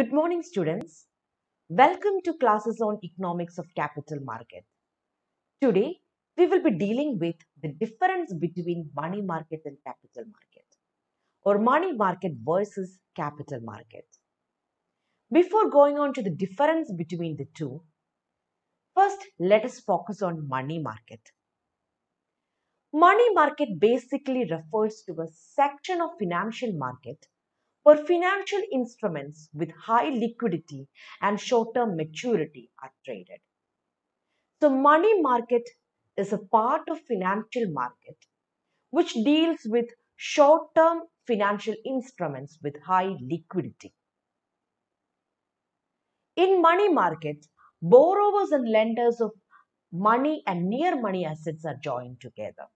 Good morning, students. Welcome to classes on economics of capital market. Today, we will be dealing with the difference between money market and capital market, or money market versus capital market. Before going on to the difference between the two, first let us focus on money market. Money market basically refers to a section of financial market where financial instruments with high liquidity and short-term maturity are traded. So money market is a part of financial market which deals with short-term financial instruments with high liquidity. In money market, borrowers and lenders of money and near money assets are joined together.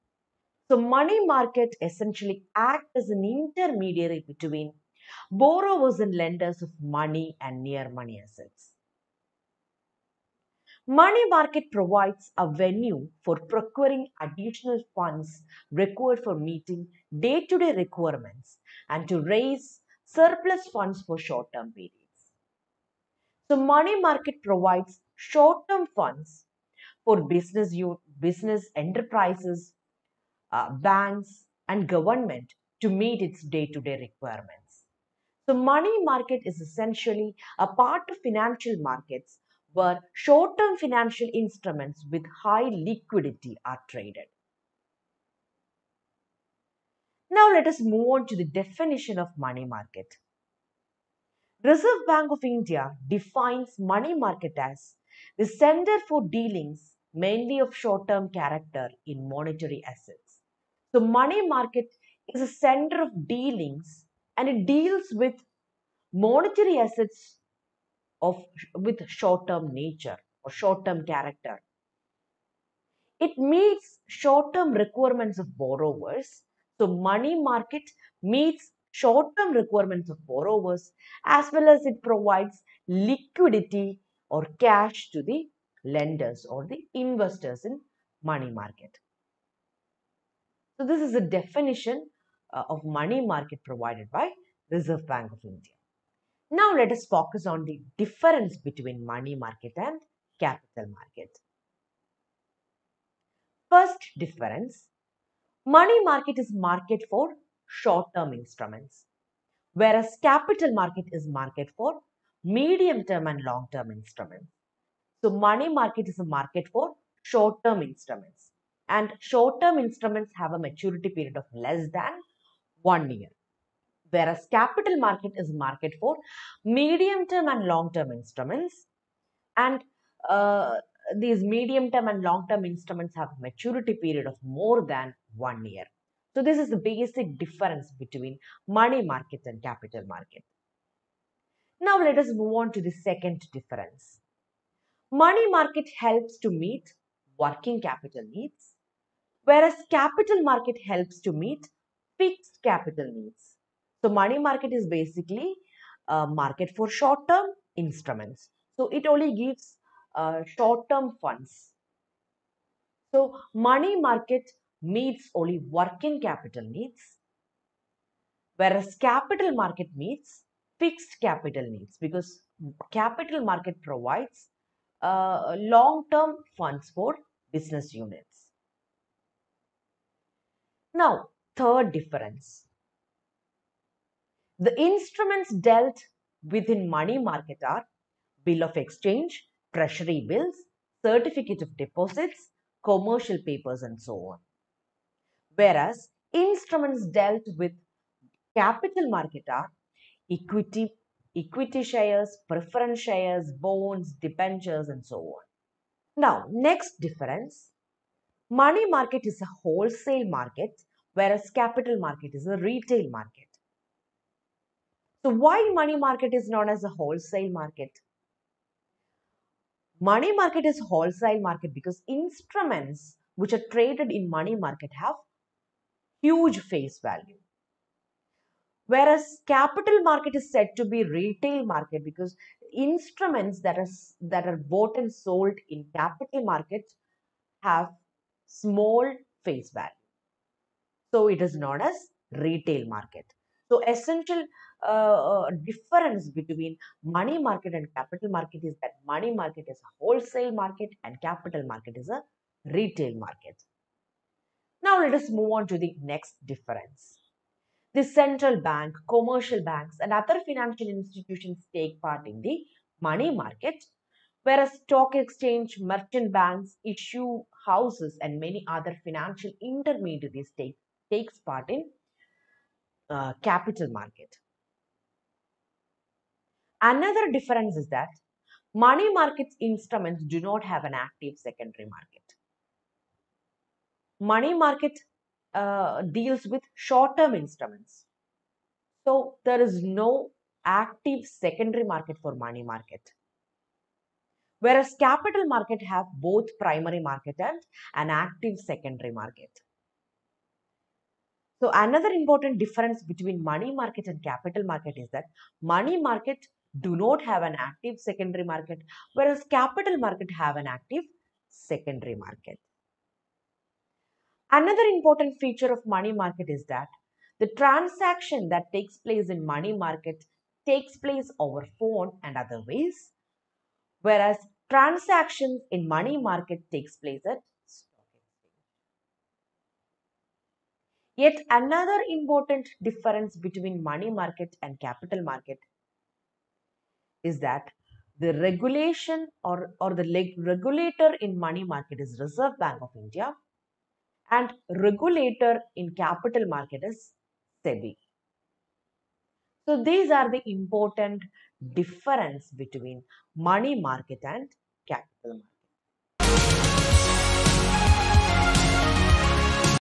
So money market essentially acts as an intermediary between borrowers and lenders of money and near money assets. Money market provides a venue for procuring additional funds required for meeting day-to-day requirements and to raise surplus funds for short-term periods. So money market provides short-term funds for business, business enterprises, uh, banks and government to meet its day-to-day requirements. So money market is essentially a part of financial markets where short-term financial instruments with high liquidity are traded. Now let us move on to the definition of money market. Reserve Bank of India defines money market as the center for dealings mainly of short-term character in monetary assets. So money market is a center of dealings and it deals with monetary assets of with short-term nature or short-term character. It meets short-term requirements of borrowers. So money market meets short-term requirements of borrowers as well as it provides liquidity or cash to the lenders or the investors in money market. So this is a definition uh, of money market provided by Reserve Bank of India. Now let us focus on the difference between money market and capital market. First difference, money market is market for short-term instruments, whereas capital market is market for medium-term and long-term instruments. So money market is a market for short-term instruments and short-term instruments have a maturity period of less than one year. Whereas capital market is market for medium term and long term instruments. And uh, these medium term and long term instruments have maturity period of more than one year. So this is the basic difference between money market and capital market. Now let us move on to the second difference. Money market helps to meet working capital needs whereas capital market helps to meet fixed capital needs so money market is basically a market for short-term instruments. So it only gives uh, short-term funds. So money market meets only working capital needs, whereas capital market meets fixed capital needs because capital market provides uh, long-term funds for business units. Now, third difference the instruments dealt within money market are bill of exchange, treasury bills, certificate of deposits, commercial papers and so on. Whereas instruments dealt with capital market are equity, equity shares, preference shares, bonds, debentures and so on. Now, next difference, money market is a wholesale market whereas capital market is a retail market. So why money market is known as a wholesale market? Money market is wholesale market because instruments which are traded in money market have huge face value. Whereas capital market is said to be retail market because instruments that are, that are bought and sold in capital markets have small face value. So it is known as retail market. So essential uh, difference between money market and capital market is that money market is a wholesale market and capital market is a retail market. Now let us move on to the next difference. The central bank, commercial banks and other financial institutions take part in the money market whereas stock exchange, merchant banks, issue houses and many other financial intermediaries take, takes part in uh, capital market. Another difference is that money market instruments do not have an active secondary market. Money market uh, deals with short-term instruments. So there is no active secondary market for money market. Whereas capital market have both primary market and an active secondary market. So another important difference between money market and capital market is that money market do not have an active secondary market whereas capital market have an active secondary market. Another important feature of money market is that the transaction that takes place in money market takes place over phone and other ways whereas transactions in money market takes place at stock exchange. Yet another important difference between money market and capital market is that the regulation or, or the regulator in money market is Reserve Bank of India and regulator in capital market is SEBI. So these are the important difference between money market and capital market.